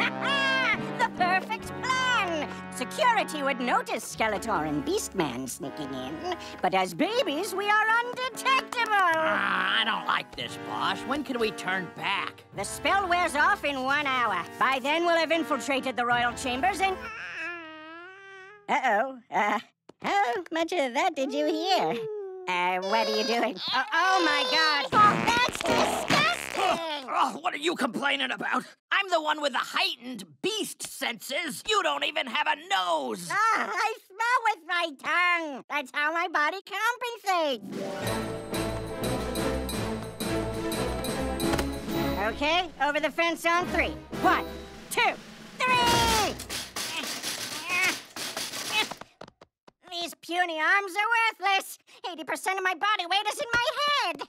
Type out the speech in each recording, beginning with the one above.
the perfect plan! Security would notice Skeletor and Beastman sneaking in, but as babies, we are undetectable! Ah, I don't like this, boss. When can we turn back? The spell wears off in one hour. By then, we'll have infiltrated the royal chambers and... Uh-oh. Uh, how much of that did you hear? Uh, what are you doing? Oh, oh my god! Oh, that's you complaining about? I'm the one with the heightened beast senses. You don't even have a nose. Ah, I smell with my tongue. That's how my body compensates. Okay, over the fence on three. One, two, three! These puny arms are worthless. 80% of my body weight is in my head.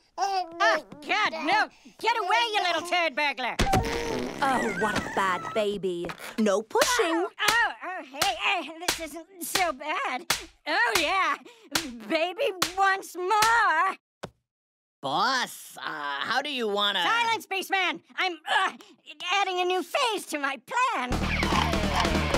God, no. Get away, you little turd burglar. Oh, what a bad baby. No pushing. Oh, oh, oh hey, hey, this isn't so bad. Oh, yeah. Baby once more. Boss, uh, how do you want to... Silence, Beastman! I'm uh, adding a new phase to my plan.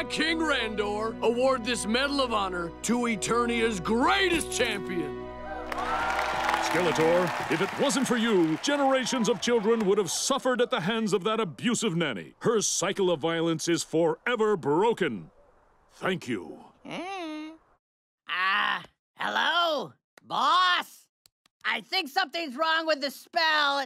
I, King Randor, award this Medal of Honor to Eternia's greatest champion. Skeletor, if it wasn't for you, generations of children would have suffered at the hands of that abusive nanny. Her cycle of violence is forever broken. Thank you. Ah, hello? Boss? I think something's wrong with the spell.